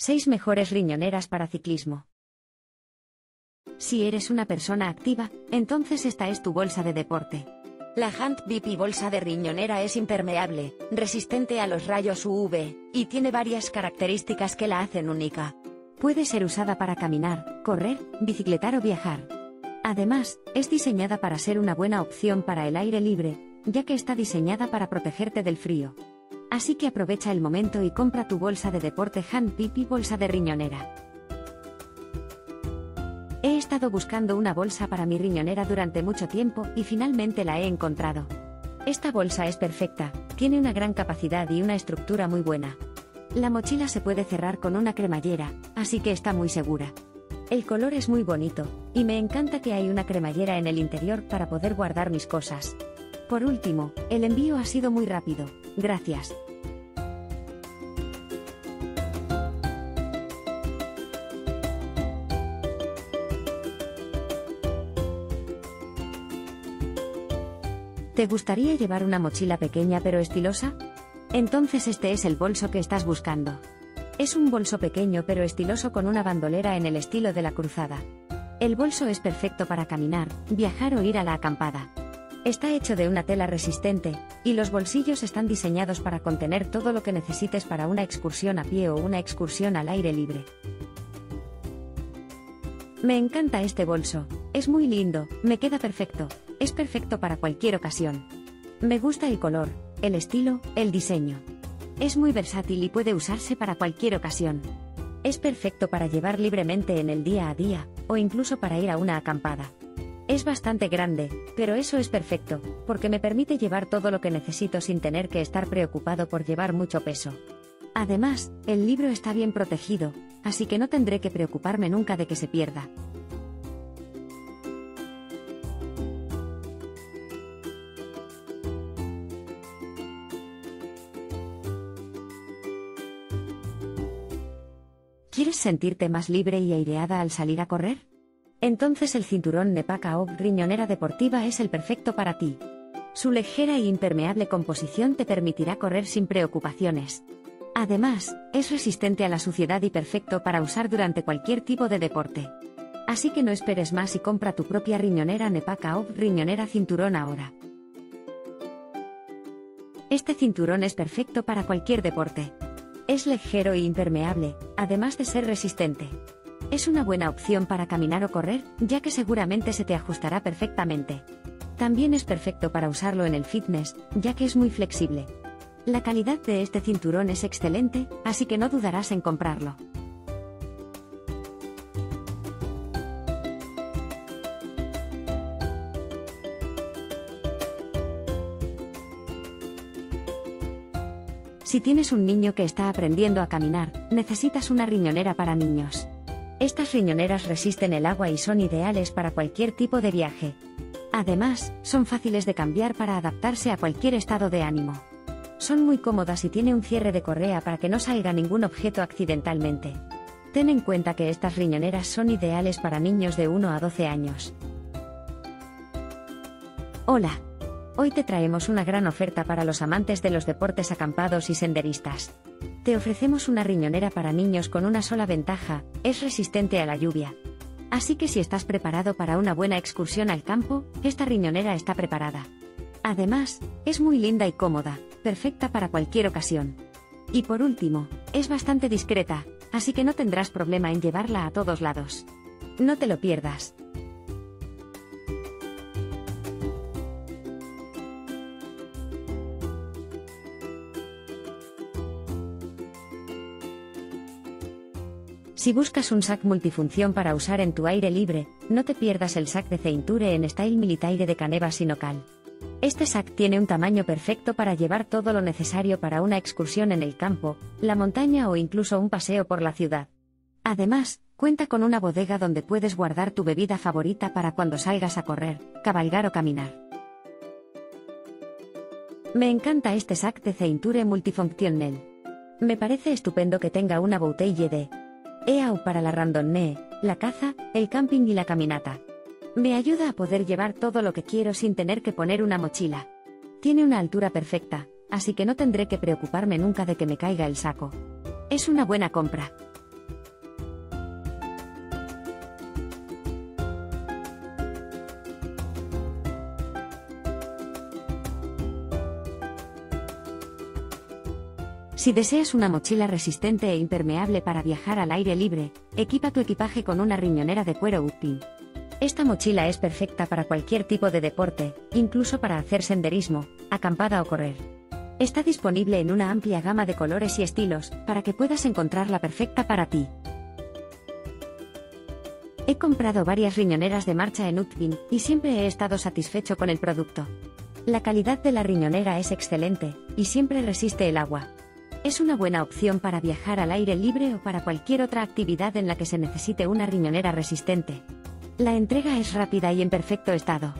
6 mejores riñoneras para ciclismo. Si eres una persona activa, entonces esta es tu bolsa de deporte. La Hunt BP bolsa de riñonera es impermeable, resistente a los rayos UV, y tiene varias características que la hacen única. Puede ser usada para caminar, correr, bicicletar o viajar. Además, es diseñada para ser una buena opción para el aire libre, ya que está diseñada para protegerte del frío. Así que aprovecha el momento y compra tu bolsa de deporte Hand Pipi bolsa de riñonera. He estado buscando una bolsa para mi riñonera durante mucho tiempo y finalmente la he encontrado. Esta bolsa es perfecta, tiene una gran capacidad y una estructura muy buena. La mochila se puede cerrar con una cremallera, así que está muy segura. El color es muy bonito, y me encanta que hay una cremallera en el interior para poder guardar mis cosas. Por último, el envío ha sido muy rápido, gracias. ¿Te gustaría llevar una mochila pequeña pero estilosa? Entonces este es el bolso que estás buscando. Es un bolso pequeño pero estiloso con una bandolera en el estilo de la cruzada. El bolso es perfecto para caminar, viajar o ir a la acampada. Está hecho de una tela resistente, y los bolsillos están diseñados para contener todo lo que necesites para una excursión a pie o una excursión al aire libre. Me encanta este bolso, es muy lindo, me queda perfecto, es perfecto para cualquier ocasión. Me gusta el color, el estilo, el diseño. Es muy versátil y puede usarse para cualquier ocasión. Es perfecto para llevar libremente en el día a día, o incluso para ir a una acampada. Es bastante grande, pero eso es perfecto, porque me permite llevar todo lo que necesito sin tener que estar preocupado por llevar mucho peso. Además, el libro está bien protegido, así que no tendré que preocuparme nunca de que se pierda. ¿Quieres sentirte más libre y aireada al salir a correr? Entonces el cinturón Nepaka OG riñonera deportiva es el perfecto para ti. Su ligera e impermeable composición te permitirá correr sin preocupaciones. Además, es resistente a la suciedad y perfecto para usar durante cualquier tipo de deporte. Así que no esperes más y compra tu propia riñonera Nepaka OG riñonera cinturón ahora. Este cinturón es perfecto para cualquier deporte. Es ligero e impermeable, además de ser resistente. Es una buena opción para caminar o correr, ya que seguramente se te ajustará perfectamente. También es perfecto para usarlo en el fitness, ya que es muy flexible. La calidad de este cinturón es excelente, así que no dudarás en comprarlo. Si tienes un niño que está aprendiendo a caminar, necesitas una riñonera para niños. Estas riñoneras resisten el agua y son ideales para cualquier tipo de viaje. Además, son fáciles de cambiar para adaptarse a cualquier estado de ánimo. Son muy cómodas y tiene un cierre de correa para que no salga ningún objeto accidentalmente. Ten en cuenta que estas riñoneras son ideales para niños de 1 a 12 años. Hola. Hoy te traemos una gran oferta para los amantes de los deportes acampados y senderistas. Te ofrecemos una riñonera para niños con una sola ventaja, es resistente a la lluvia. Así que si estás preparado para una buena excursión al campo, esta riñonera está preparada. Además, es muy linda y cómoda, perfecta para cualquier ocasión. Y por último, es bastante discreta, así que no tendrás problema en llevarla a todos lados. No te lo pierdas. Si buscas un sac multifunción para usar en tu aire libre, no te pierdas el sac de Ceinture en Style Militaire de Caneva Sinocal. Este sac tiene un tamaño perfecto para llevar todo lo necesario para una excursión en el campo, la montaña o incluso un paseo por la ciudad. Además, cuenta con una bodega donde puedes guardar tu bebida favorita para cuando salgas a correr, cabalgar o caminar. Me encanta este sac de Ceinture multifunctionnel. Me parece estupendo que tenga una bouteille de EAU para la randonnée, la caza, el camping y la caminata. Me ayuda a poder llevar todo lo que quiero sin tener que poner una mochila. Tiene una altura perfecta, así que no tendré que preocuparme nunca de que me caiga el saco. Es una buena compra. Si deseas una mochila resistente e impermeable para viajar al aire libre, equipa tu equipaje con una riñonera de cuero Upin. Esta mochila es perfecta para cualquier tipo de deporte, incluso para hacer senderismo, acampada o correr. Está disponible en una amplia gama de colores y estilos, para que puedas encontrar la perfecta para ti. He comprado varias riñoneras de marcha en Utbin, y siempre he estado satisfecho con el producto. La calidad de la riñonera es excelente, y siempre resiste el agua. Es una buena opción para viajar al aire libre o para cualquier otra actividad en la que se necesite una riñonera resistente. La entrega es rápida y en perfecto estado.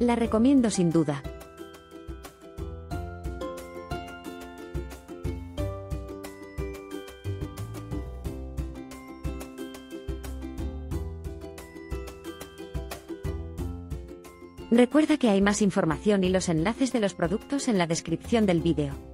La recomiendo sin duda. Recuerda que hay más información y los enlaces de los productos en la descripción del vídeo.